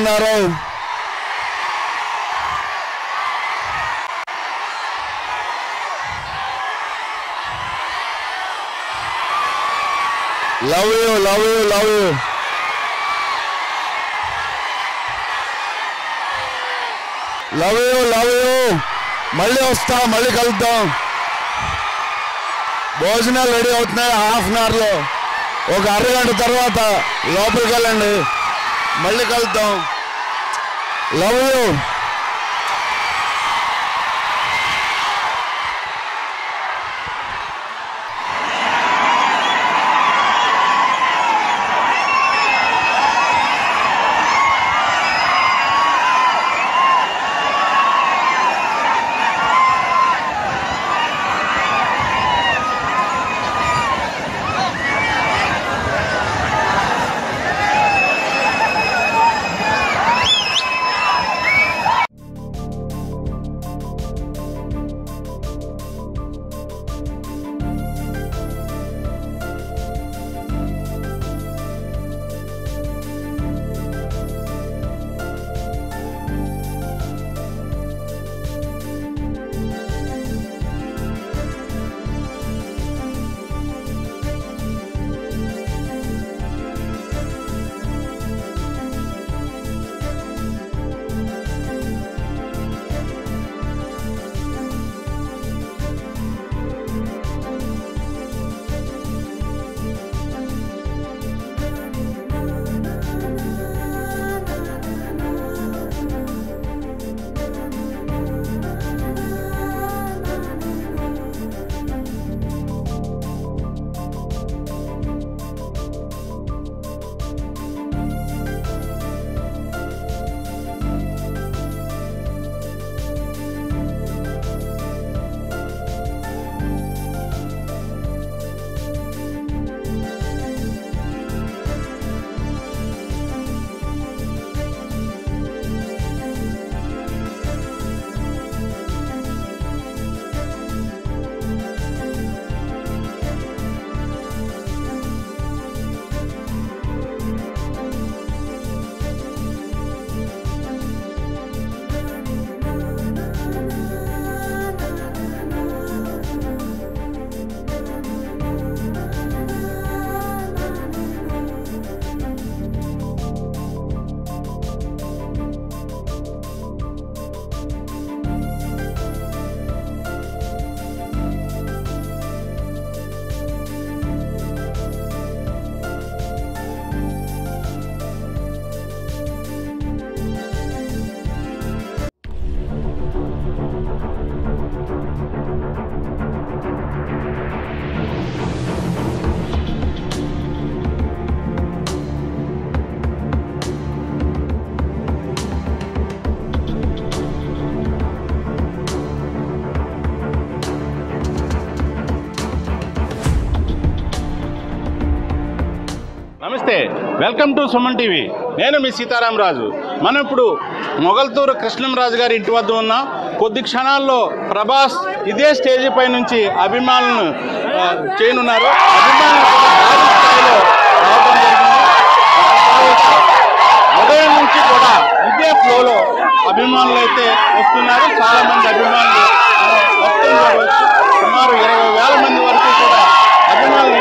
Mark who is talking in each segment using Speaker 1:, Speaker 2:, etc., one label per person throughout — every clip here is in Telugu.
Speaker 1: ఉన్నారు love you love you love you love you love you మళ్ళీ వస్తా మళ్ళీ కలుద్దాం. భోజనాలు రెడీ అవుతున్నాయి హాఫ్ అన్ అవర్లో ఒక అరగంట తర్వాత లోపలికి వెళ్ళండి. మళ్ళీ కలుద్దాం. లవ్ యూ
Speaker 2: నమస్తే. వెల్కమ్ టు సుమన్ టీవీ నేను మీ సీతారామరాజు మనం ఇప్పుడు మొగల్తూరు కృష్ణంరాజు గారి ఇంటి వద్ద ఉన్నాం కొద్ది క్షణాల్లో ప్రభాస్ ఇదే స్టేజ్ పై నుంచి అభిమానులను చేయనున్నారు. అభిమానులు ఉదయం నుంచి కూడా ఇదే ఫ్లోలో అభిమానులు అయితే వస్తున్నారు. చాలా మంది అభిమానులు వస్తున్నారు. సుమారు ఇరవై వేల మంది వరకు కూడా అభిమానులు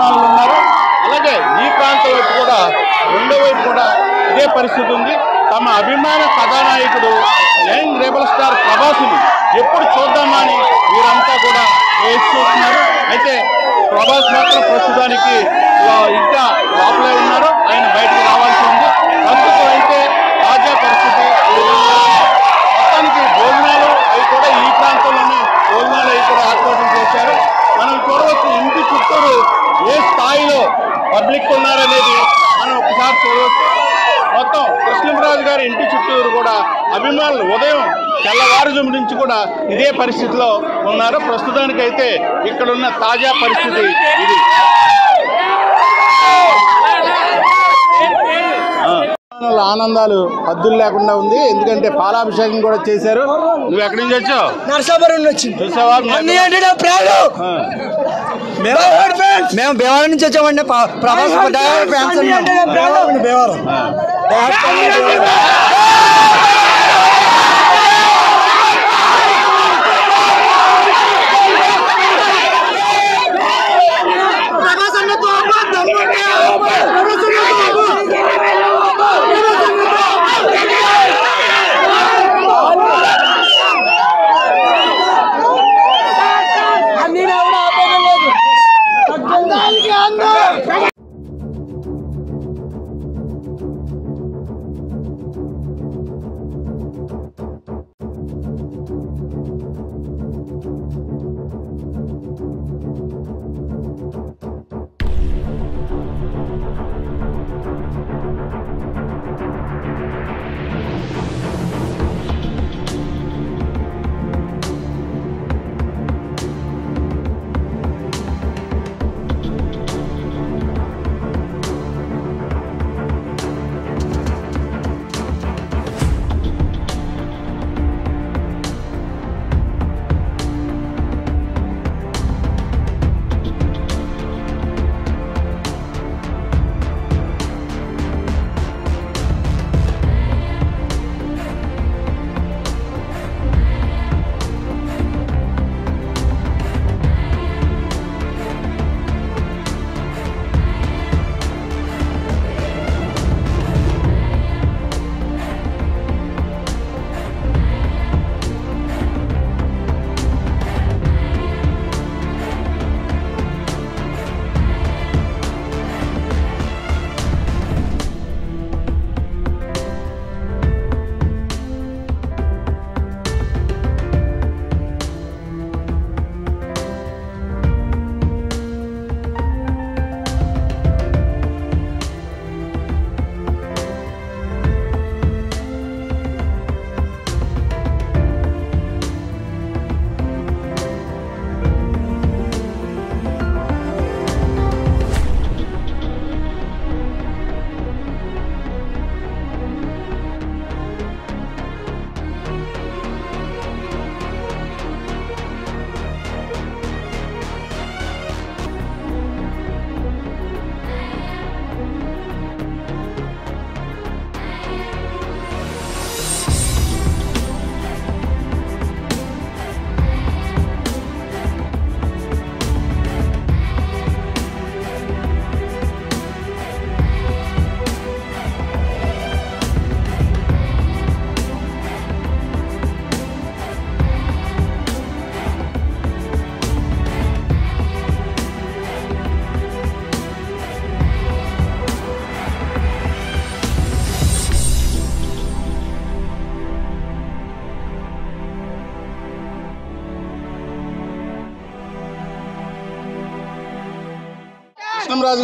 Speaker 2: అభిమానులు ఉన్నారు. అలాగే ఈ ప్రాంతం వైపు కూడా రెండో వైపు కూడా ఇదే పరిస్థితి ఉంది. తమ అభిమాన కథానాయకుడు యంగ్ రెబల్ స్టార్ ప్రభాసుని ఎప్పుడు చూద్దామా అని వీరంతా కూడా వేచి చూస్తున్నారు. అయితే ప్రభాస్ మాత్రం ప్రస్తుతానికి ఇంకా లోపలే ఉన్నారు. ఆయన బయటకు రావాల్సి ఉంది. ప్రస్తుతం అయితే తాజా పరిస్థితి మొత్తానికి భోజనాలు అవి కూడా ఈ ప్రాంతంలోనే భోజనాలు అవి కూడా ఏర్పాటు చేశారు. మనం చూడవచ్చు ఇంటి చుట్టూరు ఏ స్థాయిలో పబ్లిక్ ఉన్నారనేది మనం ఒకసారి చూడవచ్చు. మొత్తం కృష్ణరాజు గారి ఇంటి చుట్టూరు కూడా అభిమానులు ఉదయం తెల్లవారుజాము నుంచి కూడా ఇదే పరిస్థితిలో ఉన్నారు. ప్రస్తుతానికైతే ఇక్కడ ఉన్న తాజా పరిస్థితి ఇది. ఆనందాలు హద్దులు లేకుండా ఉంది. ఎందుకంటే పాలాభిషేకం కూడా చేశారు. నువ్వు ఎక్కడి నుంచి వచ్చావు?
Speaker 3: నరసాపురం నుంచి
Speaker 2: చూసావా?
Speaker 3: మేము భీమవరం నుంచి వచ్చామండి. ప్రభాస్ డైరెక్ట్ ఫ్యాన్స్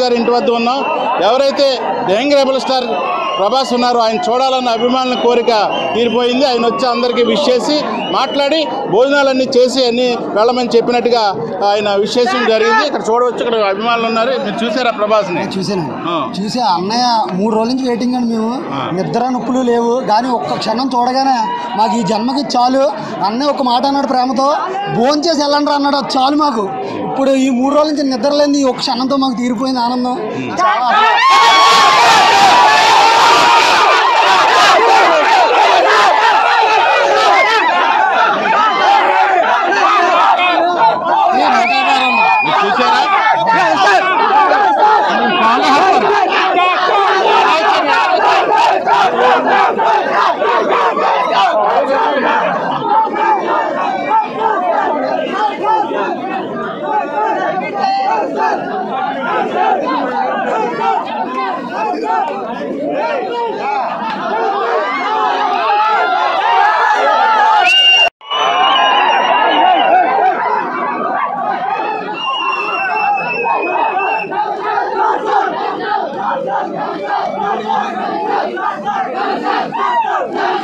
Speaker 2: గారి ఇంటి వద్ద ఉన్నాం. ఎవరైతే యంగ్ రెబల్ స్టార్ ప్రభాస్ ఉన్నారో. ఆయన చూడాలన్న అభిమానుల కోరిక తీరిపోయింది. ఆయన వచ్చి అందరికీ విష్ చేసి మాట్లాడి భోజనాలన్నీ చేసి అన్ని వెళ్ళమని చెప్పినట్టుగా ఆయన విష్ చేయడం జరిగింది. ఇక్కడ చూడవచ్చు ఇక్కడ అభిమానులు ఉన్నారు. మీరు చూసారా ప్రభాస్ని?
Speaker 3: చూసాను
Speaker 2: ఆ.
Speaker 3: చూసి అన్నయ్య మూడు రోజుల నుంచి వెయిటింగ్ అండి మేము. నిద్ర నొప్పులు లేవు. కానీ ఒక్క క్షణం చూడగానే మాకు ఈ జన్మకి చాలు. అన్నయ్య ఒక మాట అన్నాడు ప్రేమతో. భోజనం చేసి వెళ్ళండి అన్నాడు. అది చాలు మాకు. ఇప్పుడు ఈ మూడు రోజుల నుంచి నిద్ర లేని ఈ ఒక్క క్షణంతో మాకు తీరిపోయింది ఆనందం. చాలా
Speaker 2: Morgan! Morgan! Morgan! Morgan!